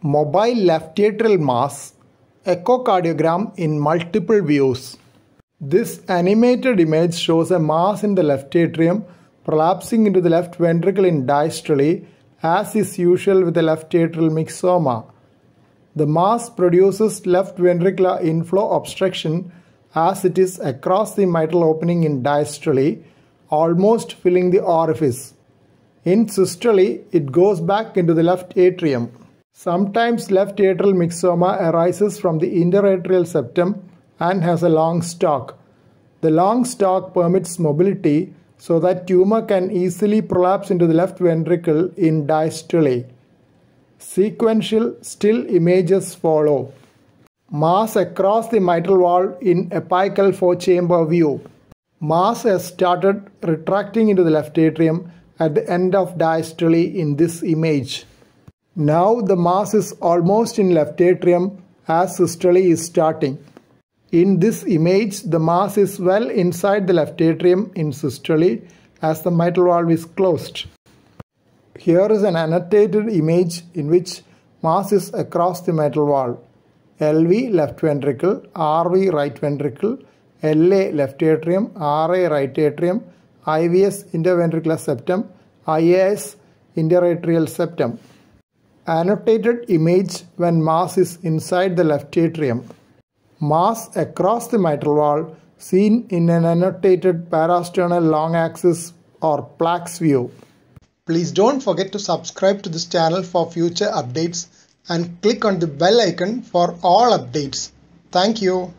Mobile left atrial mass echocardiogram in multiple views. This animated image shows a mass in the left atrium prolapsing into the left ventricle in diastole as is usual with the left atrial myxoma. The mass produces left ventricular inflow obstruction as it is across the mitral opening in diastole, almost filling the orifice. In systole, it goes back into the left atrium. Sometimes left atrial myxoma arises from the interatrial septum and has a long stalk. The long stalk permits mobility so that tumor can easily prolapse into the left ventricle in diastole. Sequential still images follow. Mass across the mitral valve in apical four chamber view. Mass has started retracting into the left atrium at the end of diastole in this image. Now the mass is almost in left atrium as systole is starting. In this image, the mass is well inside the left atrium in systole as the mitral valve is closed. Here is an annotated image in which mass is across the mitral valve. LV left ventricle, RV right ventricle, LA left atrium, RA right atrium, IVS interventricular septum, IAS interatrial septum. Annotated image when mass is inside the left atrium. Mass across the mitral valve seen in an annotated parasternal long axis or PLAX view. Please don't forget to subscribe to this channel for future updates and click on the bell icon for all updates. Thank you.